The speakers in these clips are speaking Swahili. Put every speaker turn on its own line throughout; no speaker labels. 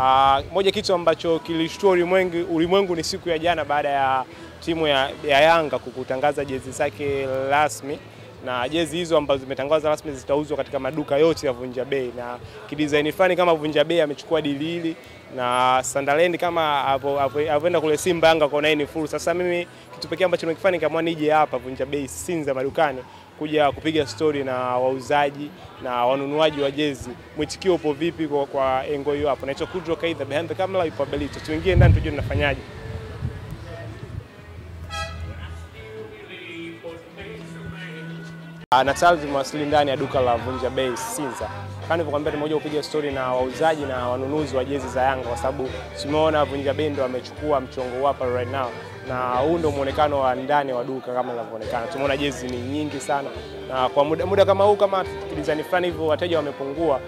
Uh, moja kitu ambacho kilishtua ulimwengu, ulimwengu ni siku ya jana baada ya timu ya, ya Yanga kukutangaza jezi zake rasmi. Na jezi hizo ambazo zimetangazwa rasmi zitauzwa katika maduka yote ya Vunja Bei, na kidesign fulani kama Vunja Bei amechukua dili hili. Na Sunderland kama avyoenda kule Simba, Yanga kwa ni fursa. Sasa mimi kitu pekee ambacho nimekifanya nikaamua nije hapa Vunja Bei Sinza madukani kuja kupiga stori na wauzaji na wanunuaji wa jezi. Mwitikio upo vipi kwa, kwa engo hiyo hapo? Naitwa Kudro Kaidha, behind the camera ipo Belito. Tuingie ndani tujue tunafanyaje. na tayari tumewasili ndani ya duka la Vunja Bei Sinza. Kama nilivyokuambia, tumekuja kupiga stori na wauzaji na wanunuzi wa jezi za Yanga kwa sababu tumeona Vunja Bei ndo amechukua mchongo hapa right now, na huu ndio muonekano wa ndani wa duka kama inavyoonekana. Tumeona jezi ni nyingi sana, na kwa muda, muda kama huu kama kidizani fulani hivyo wateja wamepungua,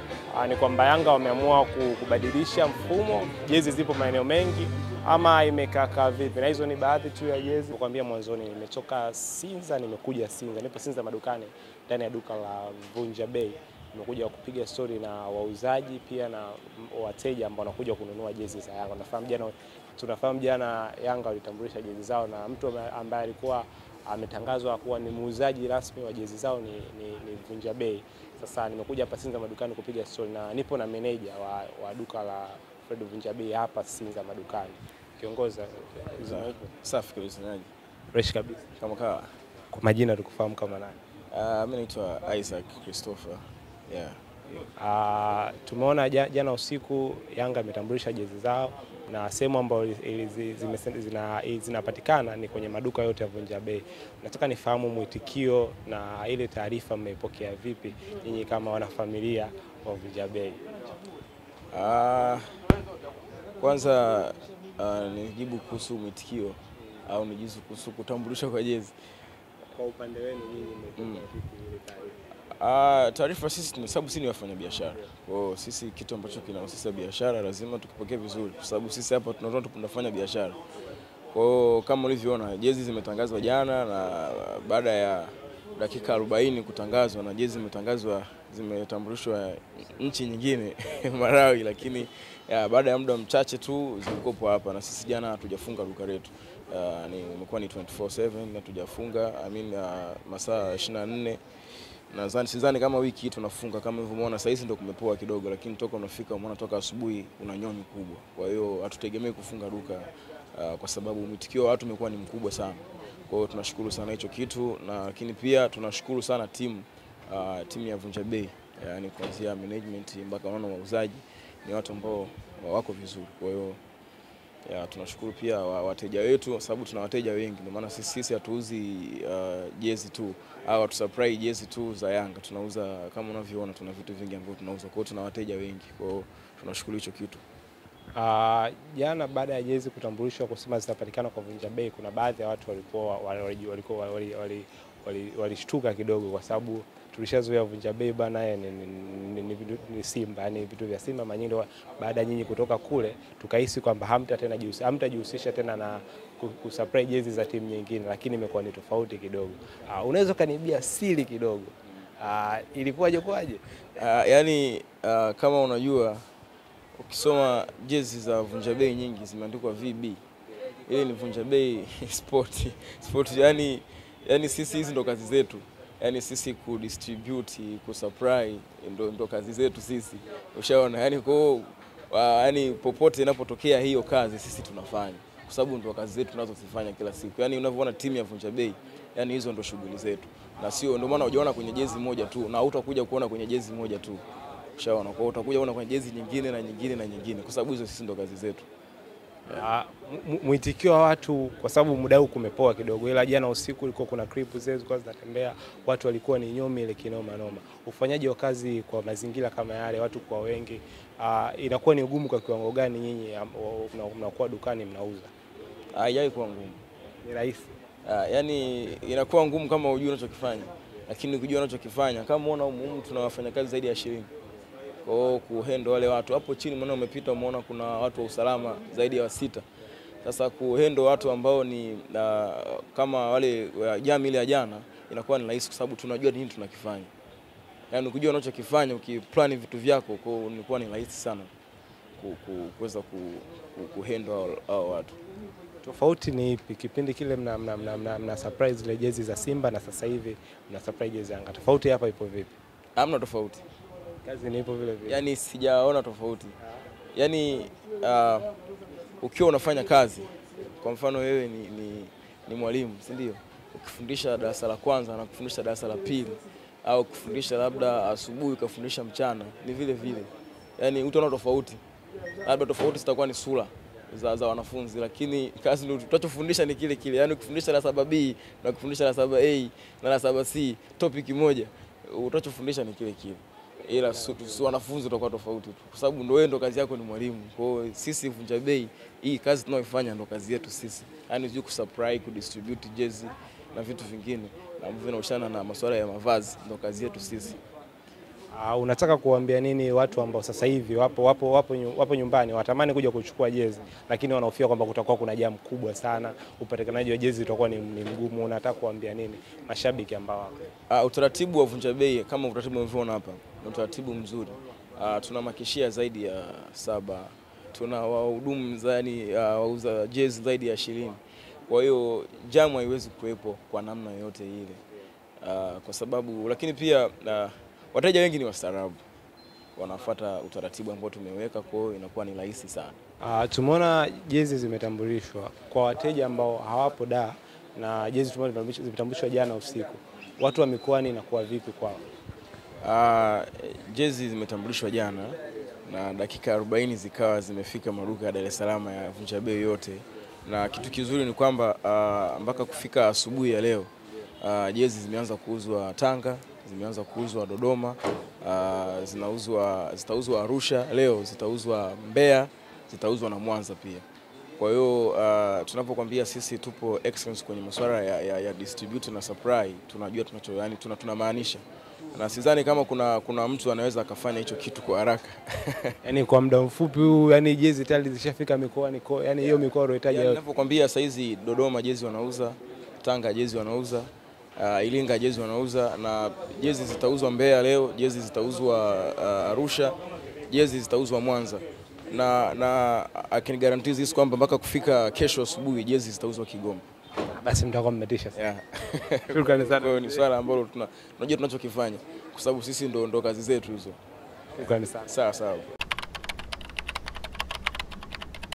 ni kwamba Yanga wameamua kubadilisha mfumo. Jezi zipo maeneo mengi ama imekaka vipi? Na hizo ni baadhi tu ya jezi. Nakwambia mwanzoni, nimetoka Sinza, nimekuja Sinza, nipo Sinza madukani ndani ya duka la Vunja Bei. Nimekuja kupiga stori na wauzaji pia na wateja ambao wanakuja kununua jezi za Yanga. Nafahamu jana, tunafahamu jana Yanga walitambulisha jezi zao na mtu ambaye alikuwa ametangazwa kuwa ni muuzaji rasmi wa jezi zao ni, ni, ni Vunja Bei. Sasa nimekuja hapa Sinza madukani kupiga stori na nipo na meneja wa, wa duka la Fred Vunja Bei hapa Sinza madukani. Kiongoza
Safi kabisa
fresh kabisa.
Kama kawa.
Kwa majina tukufahamu kama nani?
Uh, mimi naitwa Isaac Christopher. Yeah.
Uh, tumeona jana usiku Yanga imetambulisha jezi zao na sehemu ambayo zina, zinapatikana ni kwenye maduka yote ya Vunja Bei. Nataka nifahamu mwitikio na ile taarifa mmeipokea vipi nyinyi kama wanafamilia wa Vunja Bei?
Uh, kwanza uh, nijibu kuhusu mwitikio au nijibu kuhusu kutambulisha kwa jezi.
Kwa upande wenu nyinyi mmepokea
Mm.
vipi ile taarifa?
Uh, taarifa sisi sababu sisi ni wafanya biashara. Kwa hiyo sisi kitu ambacho kinahusisha biashara lazima tukipokee vizuri kwa sababu sisi hapa tunatoa tunafanya biashara. Kwa hiyo kama ulivyoona jezi zimetangazwa jana na baada ya dakika 40 kutangazwa na jezi zimetangazwa zimetambulishwa nchi nyingine Malawi, lakini baada ya muda mchache tu zilikopo hapa na sisi jana hatujafunga duka letu. Uh, ni imekuwa ni 24/7 na tujafunga I mean, uh, masaa 24 nadhani sidhani kama wiki hii tunafunga kama hivyo umeona sasa hizi ndio kumepoa kidogo, lakini toka unafika umeona toka asubuhi una nyonyo kubwa. Kwa hiyo hatutegemei kufunga duka uh, kwa sababu mwitikio wa watu umekuwa ni mkubwa sana. Kwa hiyo tunashukuru sana hicho kitu na lakini pia tunashukuru sana timu uh, timu ya Vunja Bei yani kuanzia management mpaka unaona wauzaji ni watu ambao wako vizuri. Kwa hiyo ya, tunashukuru pia wateja wetu sababu tuna wateja wengi, ndio maana sisi sisi hatuuzi uh, jezi tu au hatusupply jezi tu za Yanga, tunauza kama unavyoona, tuna vitu vingi ambavyo tunauza. Kwa hiyo tuna wateja wengi, kwa hiyo tunashukuru hicho kitu.
Jana jana baada ya jezi kutambulishwa kusema zitapatikana kwa Vunja Bei, kuna baadhi ya watu walikuwa walikuwa wali- wali- wali- walishtuka kidogo, kwa sababu tulishazoea Vunja Bei bana ni, ni, ni, ni, ni Simba yani vitu vya Simba Manyindo. Baada ya nyinyi kutoka kule, tukahisi kwamba hamta tena jihusisha, hamtajihusisha tena na ku- kusupply jezi za timu nyingine, lakini imekuwa ni tofauti kidogo. Uh, unaweza ukanibia siri kidogo? uh, ilikuwaje kwaje?
Uh, yani uh, kama unajua ukisoma jezi za Vunja Bei nyingi zimeandikwa VB. Ile ni Vunja Bei Sport. Sport yani, yani sisi hizi ndo kazi zetu. Yani sisi kudistribute, kusupply ndo, ndo kazi zetu sisi. Ushaona? Yani ko yani popote inapotokea hiyo kazi sisi tunafanya. Kwa sababu ndo kazi zetu tunazozifanya kila siku. Yani unavyoona timu ya Vunja Bei, yani hizo ndo shughuli zetu. Na sio ndio maana hujaona kwenye jezi moja tu na hutakuja kuona kwenye jezi moja tu. Ushaona? Kwa utakuja kuona kwenye jezi nyingine na nyingine na nyingine kwa sababu hizo sisi ndo kazi zetu.
Ah, mwitikio wa watu kwa sababu muda huu kumepoa kidogo, ila jana usiku ilikuwa kuna clip zile zilikuwa zinatembea, watu walikuwa ni nyomi ile kinoma noma. Ufanyaji wa kazi kwa mazingira kama yale, watu kwa wengi, ah, inakuwa ni ugumu kwa kiwango gani nyinyi mnakuwa dukani mnauza?
Haijawahi kuwa ngumu.
Ni rahisi?
Ah, yani inakuwa ngumu kama hujui unachokifanya, lakini ukijua unachokifanya, kama unaona umu humu tuna wafanyakazi zaidi ya ishirini. Kwa hiyo kuhendo wale watu hapo chini, maana umepita umeona kuna watu wa usalama zaidi ya sita. Sasa kuhendo watu ambao ni uh, kama wale wa jamii ile ya jana inakuwa ni rahisi, kwa sababu tunajua nini tunakifanya. Yaani ukijua unachokifanya, ukiplani vitu vyako, kwa hiyo inakuwa ni rahisi sana ku- ku- kuweza ku, ku, kuhendo hao- hao watu.
Tofauti ni ipi? Kipindi kile mna, mna, mna, mna, mna surprise ile jezi za Simba na sasa hivi mna surprise jezi za Yanga. Tofauti hapa ipo vipi?
Hamna tofauti,
Kazi ni ipo vile vile.
yaani sijaona tofauti. Yaani uh, ukiwa unafanya kazi, kwa mfano wewe ni, ni, ni mwalimu si ndio? Ukifundisha darasa la kwanza na kufundisha darasa la pili au kufundisha labda asubuhi ukafundisha mchana ni vile vile, yaani utaona tofauti, labda tofauti zitakuwa ni sura za, za wanafunzi, lakini kazi tunachofundisha ni kile kile. Yaani ukifundisha la saba B na kufundisha la saba A na la saba C topic moja, utachofundisha ni kile kile ila wanafunzi tutakuwa tofauti tu, kwa sababu ndo wewe ndo kazi yako ni mwalimu. Kwa hiyo sisi Vunja Bei, hii kazi tunayoifanya ndo kazi yetu sisi, yani sijui kusupply, kudistribute jezi na vitu vingine ambavyo vinahusiana na masuala ya mavazi, ndo kazi yetu sisi.
Uh, unataka kuambia nini watu ambao sasa hivi wapo, wapo, wapo, wapo nyumbani watamani kuja kuchukua jezi lakini wanahofia kwamba kutakuwa kuna jamu kubwa sana, upatikanaji wa jezi utakuwa ni, ni mgumu. Unataka kuambia nini mashabiki ambao wako
Uh, utaratibu wa Vunja Bei kama utaratibu unavyoona hapa ni utaratibu mzuri. Uh, tuna makishia zaidi ya saba, tuna wahudumu zaidi uh, wauza jezi zaidi ya ishirini. Kwa hiyo jamu haiwezi kuwepo kwa namna yoyote ile uh, kwa sababu lakini pia uh, wateja wengi ni wastaarabu, wanafuata utaratibu ambao tumeweka, kwa hiyo inakuwa ni rahisi sana.
Uh, tumeona jezi zimetambulishwa kwa wateja ambao hawapo da na jezi tumeona zimetambulishwa jana usiku. Watu wa mikoani inakuwa vipi kwao?
Uh, jezi zimetambulishwa jana na dakika 40 zikawa zimefika maduka ya Dar es Salaam ya Vunja Bei yote, na kitu kizuri ni kwamba uh, mpaka kufika asubuhi ya leo uh, jezi zimeanza kuuzwa Tanga, zimeanza kuuzwa Dodoma, uh, zinauzwa zitauzwa Arusha leo, zitauzwa Mbeya, zitauzwa na Mwanza pia. Kwa hiyo uh, tunapokuambia sisi tupo excellence kwenye masuala ya, ya, ya distribute na supply, tunajua tunacho yani tuna, tunamaanisha na sidhani kama kuna, kuna mtu anaweza akafanya hicho kitu kwa haraka.
yani kwa muda mfupi huu, yani jezi tayari zishafika mikoani, kwa, yani hiyo mikoa unayohitaji
Yani. Ninapokuambia saizi Dodoma jezi wanauza, Tanga jezi wanauza, uh, Ilinga jezi wanauza, na jezi zitauzwa Mbeya leo, jezi zitauzwa uh, Arusha, jezi zitauzwa Mwanza na, na akinigarantii this kwamba mpaka kufika kesho asubuhi jezi zitauzwa Kigoma.
Basi mtakuwa mmetisha sana.
Yeah.
Shukrani sana.
ni swala ambalo tunajua tunachokifanya kwa sababu sisi ndo, ndo kazi zetu hizo.
Shukrani sana.
Sawa sawa.